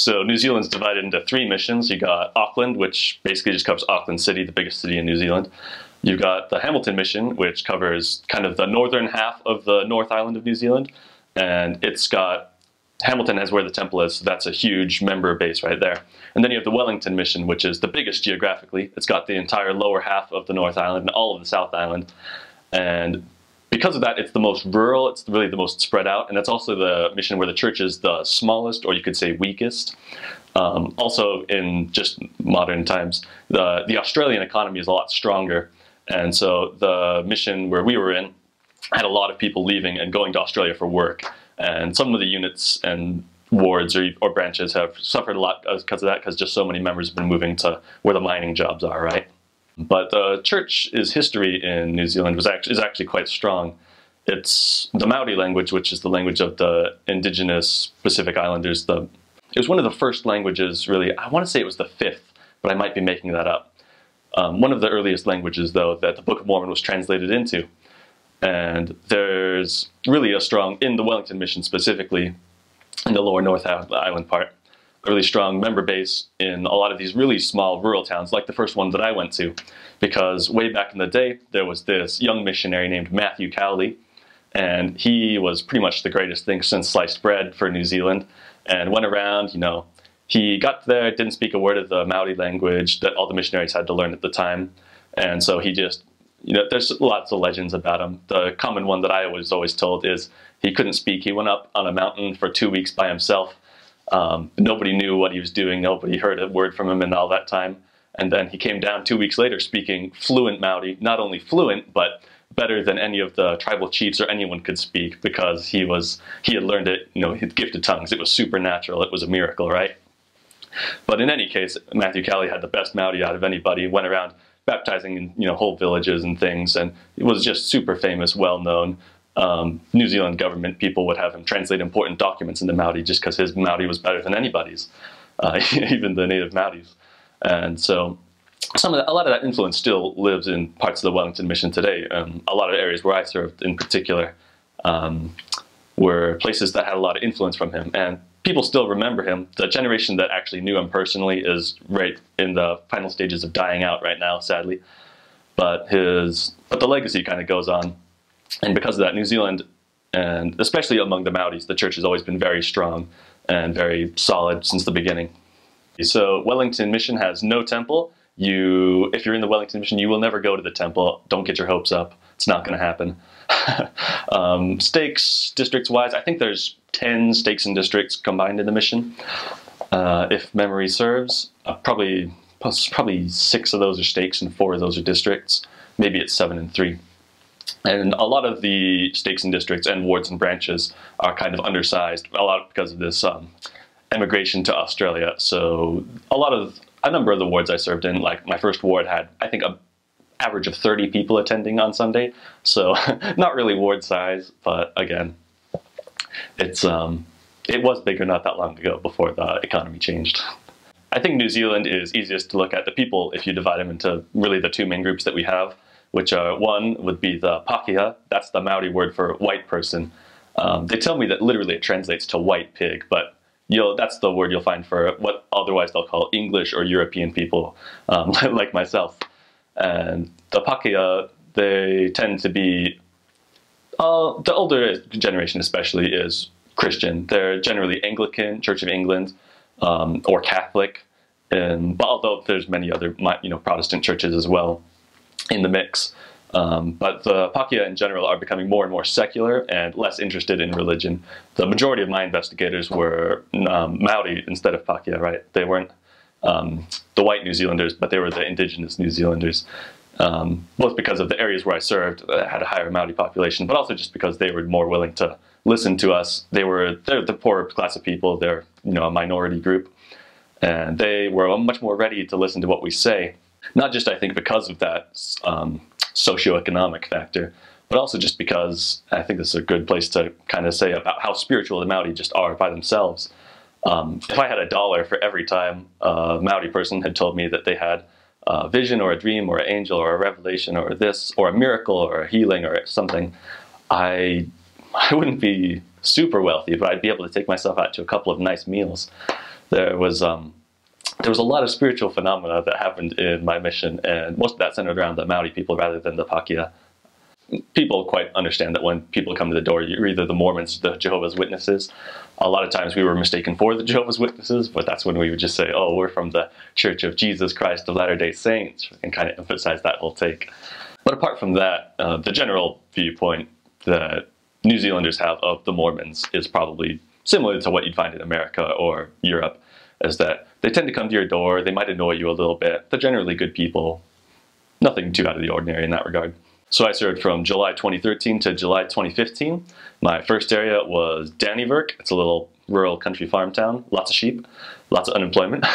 So New Zealand's divided into three missions. You got Auckland, which basically just covers Auckland City, the biggest city in New Zealand. You've got the Hamilton mission, which covers kind of the northern half of the North Island of New Zealand, and it's got Hamilton has where the temple is, so that's a huge member base right there. And then you have the Wellington mission, which is the biggest geographically. It's got the entire lower half of the North Island and all of the South Island. And because of that, it's the most rural, it's really the most spread out, and it's also the mission where the church is the smallest, or you could say weakest. Um, also, in just modern times, the, the Australian economy is a lot stronger, and so the mission where we were in had a lot of people leaving and going to Australia for work, and some of the units and wards or, or branches have suffered a lot because of that, because just so many members have been moving to where the mining jobs are, right? But the church's history in New Zealand was actually, is actually quite strong. It's the Maori language, which is the language of the indigenous Pacific Islanders. The, it was one of the first languages, really. I want to say it was the fifth, but I might be making that up. Um, one of the earliest languages, though, that the Book of Mormon was translated into. And there's really a strong, in the Wellington mission specifically, in the lower North Island part, a really strong member base in a lot of these really small rural towns, like the first one that I went to, because way back in the day, there was this young missionary named Matthew Cowley, and he was pretty much the greatest thing since sliced bread for New Zealand, and went around, you know, he got there, didn't speak a word of the Maori language that all the missionaries had to learn at the time, and so he just, you know, there's lots of legends about him. The common one that I was always told is he couldn't speak. He went up on a mountain for two weeks by himself um, nobody knew what he was doing. Nobody heard a word from him in all that time. And then he came down two weeks later speaking fluent Maori, not only fluent, but better than any of the tribal chiefs or anyone could speak because he was he had learned it, you know, his gifted tongues. It was supernatural. It was a miracle, right? But in any case, Matthew Cowley had the best Maori out of anybody. Went around baptizing in you know whole villages and things, and it was just super famous, well known um, New Zealand government people would have him translate important documents into Maori just because his Maori was better than anybody's, uh, even the native Maoris. And so some of a lot of that influence still lives in parts of the Wellington Mission today. Um, a lot of areas where I served in particular um, were places that had a lot of influence from him. And people still remember him. The generation that actually knew him personally is right in the final stages of dying out right now, sadly. But his, but the legacy kind of goes on and because of that, New Zealand, and especially among the Maoris, the church has always been very strong and very solid since the beginning. So Wellington Mission has no temple. You, if you're in the Wellington Mission, you will never go to the temple. Don't get your hopes up. It's not going to happen. um, stakes, districts-wise, I think there's 10 stakes and districts combined in the mission. Uh, if memory serves, uh, probably probably six of those are stakes and four of those are districts. Maybe it's seven and three. And a lot of the stakes and districts and wards and branches are kind of undersized, a lot because of this um, emigration to Australia. So a lot of, a number of the wards I served in, like my first ward had, I think, a average of 30 people attending on Sunday. So not really ward size, but again, it's um, it was bigger not that long ago before the economy changed. I think New Zealand is easiest to look at the people if you divide them into really the two main groups that we have which are one would be the Pakeha, that's the Maori word for white person. Um, they tell me that literally it translates to white pig, but you'll, that's the word you'll find for what otherwise they'll call English or European people, um, like myself. And the Pakeha, they tend to be, uh, the older generation especially is Christian. They're generally Anglican, Church of England, um, or Catholic, and although there's many other you know Protestant churches as well in the mix. Um, but the Pakeha in general are becoming more and more secular and less interested in religion. The majority of my investigators were um, Maori instead of Pakeha, right? They weren't um, the white New Zealanders, but they were the indigenous New Zealanders. Um, both because of the areas where I served uh, had a higher Maori population, but also just because they were more willing to listen to us. They were they're the poorer class of people. They're you know a minority group, and they were much more ready to listen to what we say not just, I think, because of that um, socioeconomic factor, but also just because I think this is a good place to kind of say about how spiritual the Maori just are by themselves. Um, if I had a dollar for every time a Maori person had told me that they had a vision or a dream or an angel or a revelation or this or a miracle or a healing or something, I, I wouldn't be super wealthy, but I'd be able to take myself out to a couple of nice meals. there was um, there was a lot of spiritual phenomena that happened in my mission, and most of that centered around the Maori people rather than the Pakeha. People quite understand that when people come to the door, you're either the Mormons, the Jehovah's Witnesses. A lot of times we were mistaken for the Jehovah's Witnesses, but that's when we would just say, "Oh, we're from the Church of Jesus Christ of Latter-day Saints," and kind of emphasize that whole take. But apart from that, uh, the general viewpoint that New Zealanders have of the Mormons is probably similar to what you'd find in America or Europe, is that they tend to come to your door, they might annoy you a little bit, they're generally good people. Nothing too out of the ordinary in that regard. So I served from July 2013 to July 2015. My first area was Dannevirke. It's a little rural country farm town, lots of sheep, lots of unemployment.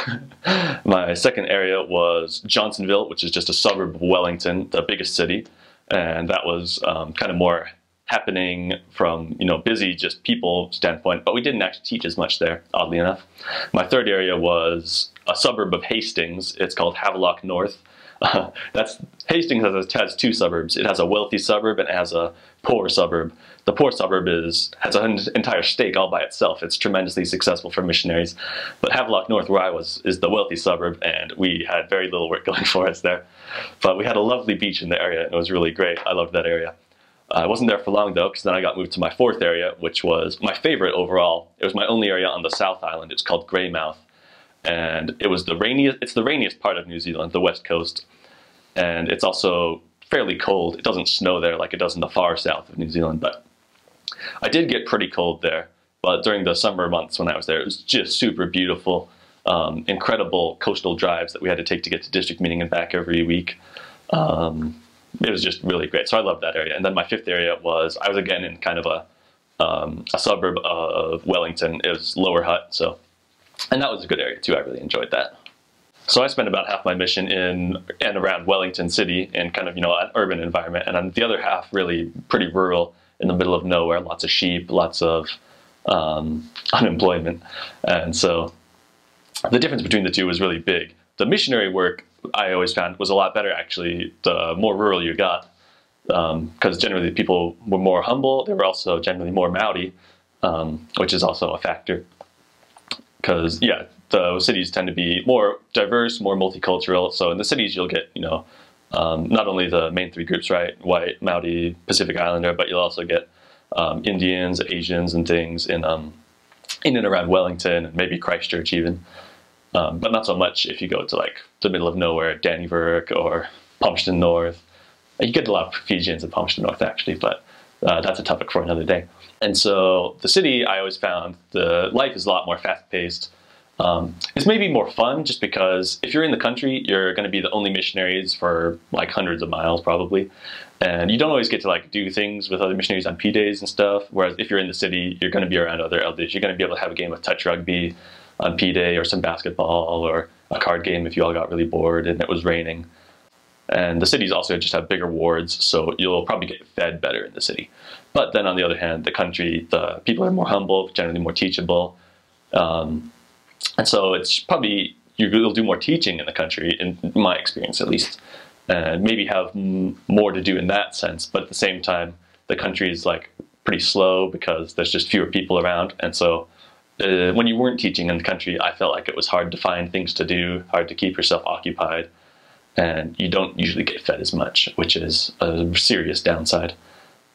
My second area was Johnsonville, which is just a suburb of Wellington, the biggest city. And that was um, kind of more happening from you know busy just people standpoint, but we didn't actually teach as much there, oddly enough. My third area was a suburb of Hastings. It's called Havelock North. Uh, that's Hastings has, has, two suburbs. It has a wealthy suburb and it has a poor suburb. The poor suburb is has an entire stake all by itself. It's tremendously successful for missionaries. But Havelock North, where I was, is the wealthy suburb, and we had very little work going for us there. But we had a lovely beach in the area, and it was really great. I loved that area. Uh, I wasn't there for long though, because then I got moved to my fourth area, which was my favorite overall. It was my only area on the South Island. It's called Greymouth, and it was the rainiest. It's the rainiest part of New Zealand, the west coast, and it's also fairly cold. It doesn't snow there like it does in the far south of New Zealand, but I did get pretty cold there. But during the summer months when I was there, it was just super beautiful. Um, incredible coastal drives that we had to take to get to district meeting and back every week. Um, it was just really great. So I loved that area. And then my fifth area was I was again in kind of a um, a suburb of Wellington. It was Lower Hutt, so and that was a good area too. I really enjoyed that. So I spent about half my mission in and around Wellington City in kind of you know an urban environment, and the other half really pretty rural in the middle of nowhere. Lots of sheep, lots of um, unemployment, and so the difference between the two was really big. The missionary work I always found was a lot better actually the more rural you got because um, generally people were more humble. They were also generally more Maori, um, which is also a factor. Because yeah, the cities tend to be more diverse, more multicultural. So in the cities you'll get you know um, not only the main three groups, right, white, Maori, Pacific Islander, but you'll also get um, Indians, Asians, and things in um, in and around Wellington and maybe Christchurch even. Um, but not so much if you go to like the middle of nowhere, Dannevirke or Palmerston North. You get a lot of Fijians in Palmerston North actually, but uh, that's a topic for another day. And so the city, I always found the life is a lot more fast paced. Um, it's maybe more fun just because if you're in the country, you're going to be the only missionaries for like hundreds of miles probably. And you don't always get to like do things with other missionaries on P days and stuff. Whereas if you're in the city, you're going to be around other elders. You're going to be able to have a game of touch rugby on P day or some basketball or a card game if you all got really bored and it was raining. And the cities also just have bigger wards, so you'll probably get fed better in the city. But then on the other hand, the country, the people are more humble, generally more teachable. Um, and so it's probably, you'll do more teaching in the country, in my experience at least, and maybe have more to do in that sense. But at the same time, the country is like pretty slow because there's just fewer people around. And so uh, when you weren't teaching in the country, I felt like it was hard to find things to do, hard to keep yourself occupied, and you don't usually get fed as much, which is a serious downside.